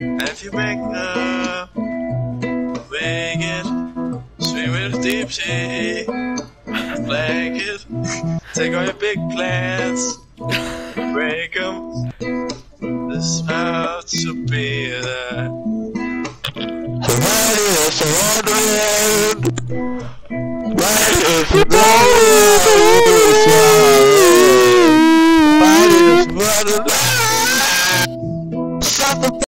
If you break up, make it, swim in the deep sea, blanket, take all your big plans, break them. This about to be there. Somebody is wondering, why is it